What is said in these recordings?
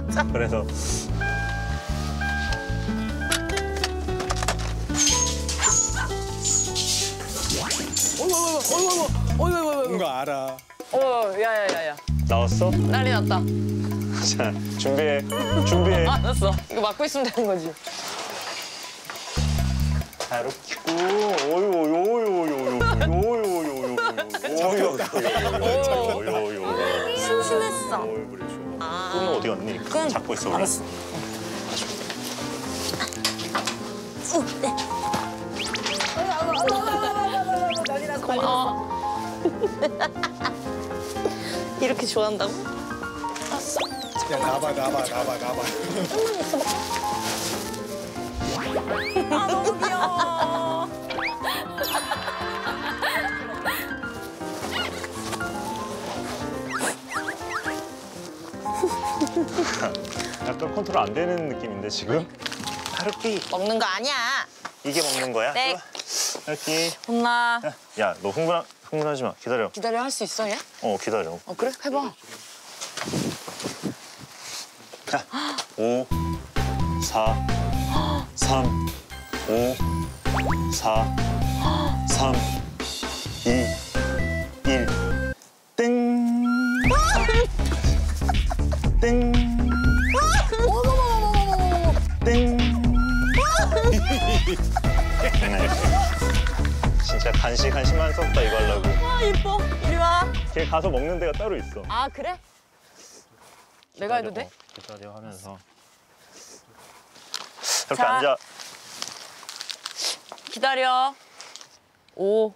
맞아. 그래서 뭔가 알아. 어, 야야야야. 나왔어? 난리 났다. 자 준비해 준비해 알았어. 이거 막고 있으면 되는 거지. 자 이렇게 오유 오유 오유 오유 오유 오유 오유 오유 심심했어. 오유 그래 좋아 끈은 어 디 갔니? 끈. 잡고 있어 우리. 알았어. 고마워. 이렇게 좋아한다고? 야 나봐 나봐 나봐 나봐. 아 너무 귀여워. 약간 컨트롤 안 되는 느낌인데 지금? 하루키 먹는 거 아니야. 이게 먹는 거야? 네. 하루키 혼나. 야너 흥분 흥분하지 마 기다려 기다려 할 수 있어 얘? 어 기다려 어 그래 해봐. 5 4 3 5 4 3 땡! 땡! 네. 진짜 간식 한심한 썼다 이거 하려고 아 이뻐. 이리 와. 걔 가서 먹는 데가 따로 있어 아 그래? 내가 해도 돼? 기다려 하면서 이렇게 자. 앉아 기다려. 5,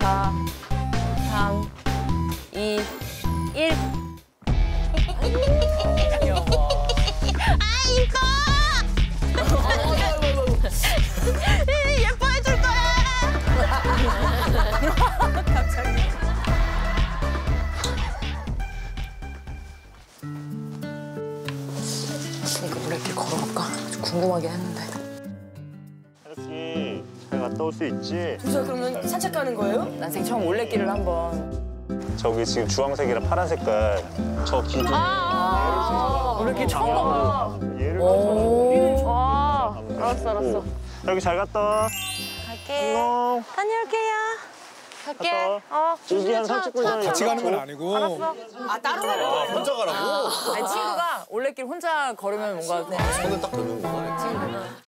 4, 그러니까 우리 이렇게 걸어볼까? 좀 궁금하긴 했는데. 이렇게 잘 갔다 올 수 있지 저 그러면 산책 가는 거예요? 난생 처음 올레길을 한번. 저기 지금 주황색이랑 파란 색깔 저 기둥 올레길 처음 가봐. 얘를 오. 가서 와. 알았어 알았어. 여기 잘 갔다 와 갈게. 안녕 다녀올게요. 갈게. 어, 여기 한 30분 전에 같이 가는 건 아니고. 알았어. 아, 따로 가는 아, 거 혼자 가라고? 아, 아니, 친구가 원래끼리 혼자 걸으면 뭔가. 네. 손을 딱 걸면 뭐가 친구가.